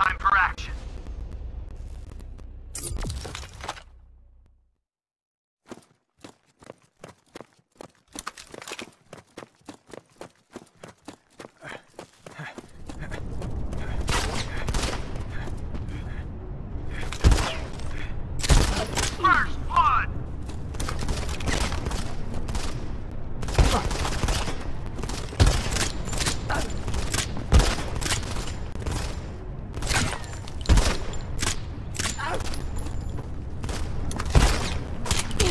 Time for action.